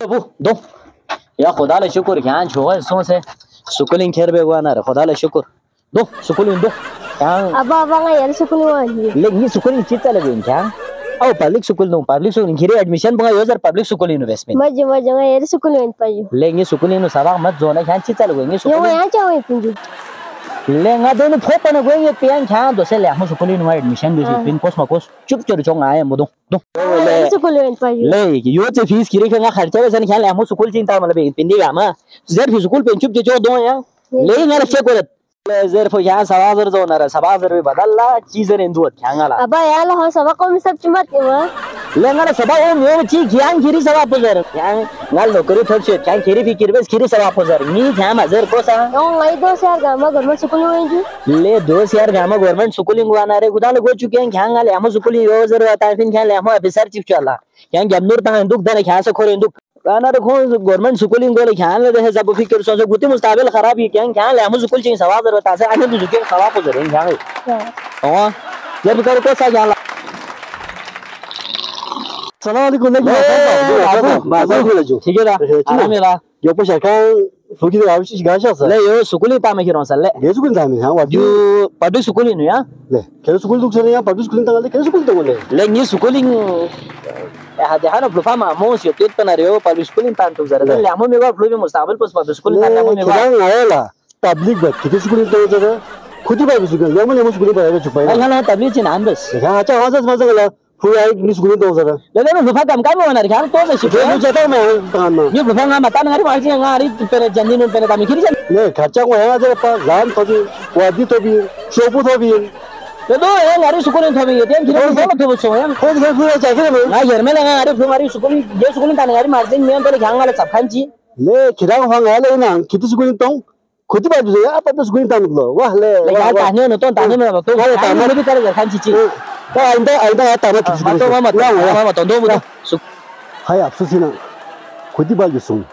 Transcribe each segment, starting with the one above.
bu do ya खुदा ला शुक्र क्या छोगा सो से सुकुलिन खेर बे गुआना रे खुदा ला शुक्र do क्या Aba aba nga yar sukul mo hi. ले ये सुकुलिन चित्ता लगे क्या au public school no public school घिरे admission बंगा योजर public school investment Maji maji nga yar sukul mo paju. ले ये सुकुलिन no sabak mat zona क्या चित्ता लगे ये Yo सुकुलिन ya cha mo pinju. ले nga दोनों फोपन गए ये पियान क्या दो से ले हम सुकुलिन में admission दे हाँ। पिन कोस मकोस चुप चुप चोंग आए मो दो दो Yar sukul mo paju. ले यो चाहिँ फिस खिरे खंगा खर्चा वसन ख्याल हम स्कूल चिंता मतलब पिंदी गामा जर फिस स्कूल पेन चुप जो दो या ले नगर चेक करत जर फो या सवा जर जो नर सवा जर बदलला चीज़ रे दुत ख्यांगाला Aba ya la ha sabak ko misap chumat mo. ले नगर सवा ओ मे ची ख्यां खिरी सवा पजर। ख्यां नल नौकरी से ख्यां खिरी फिकिर बस खिरी सवा पजर। मी मजर को सा ngai do sar gama gama sukul mo ju. ले दो यार गामा गवर्नमेंट स्कूल इंगवाना रे। गुदाल गो चुके हैं ख्यां गाले हम स्कूल यो जर आता फिन ख्यां ले हम ऑफिसर चिप चला। ख्यां गमनूर ता दुख दने ख्यां से खोरे दुख। गाना रे खो गवर्नमेंट स्कूल इंगोले ख्यां ले रहे सब फिकर सो गुती मुस्ताबिल खराब ही ख्यां ख्यां ले हम स्कूल चिंग सवा जर आता से आने दुके सवा को जरे ख्यां ओ जब कर को सा Leo sukuli pa mahiro salle. Leo sukuli ta mahiro wa ju padu sukuli no ya. Le kero sukuli duk sana ya padu sukuli ta ngale kero sukuli ta ngale. Le ni sukuli hadihana flufa ma mo si tet pa na reo padu sukuli ta ntuk zara. Le amo mega flufi mustabil pos padu sukuli ta amo mega. Kaya ngala tablik bat kero sukuli ta zara. खुद ही पाहिजे सुकल यामुळे मग सुकली पाहिजे चुपाय ना तबलीची नांदस अच्छा आवाजच माझा गेला वहाँ मैं में ना ना ngari नु है ngari खुद घर मैं ना में ngari ngari में है ना तो खुद ही से आप तो स्कूल तान लो वाह ले ले यार ताने न तो ताने में तो हाँ, ताने। ताने भी करे खांची ची ba anda anda ada nak tunggu mana mama tunggu mana mama tunggu muda hai apa sih nak kodi balik sung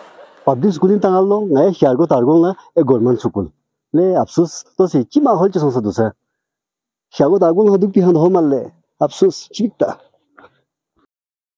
public school ini tanggal long naya siar go targong la e government school le absus tu sih cima hal cuci sungsa tu sih siar go targong hadup tihan dah malle absus cipta